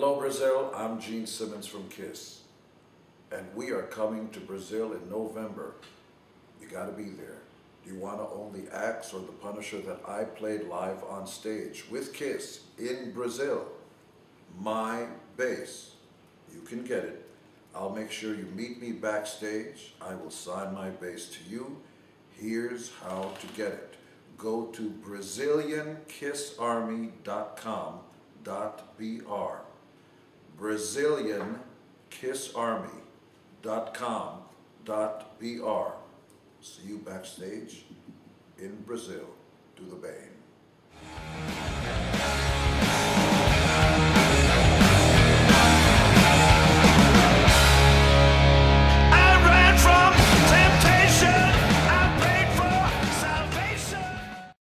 Brazil. I'm Gene Simmons from KISS. And we are coming to Brazil in November. You got to be there. Do you want to own the axe or the Punisher that I played live on stage with KISS in Brazil? My bass. You can get it. I'll make sure you meet me backstage. I will sign my bass to you. Here's how to get it. Go to BrazilianKissArmy.com.br BrazilianKissArmy.com.br See you backstage in Brazil. Do the bang.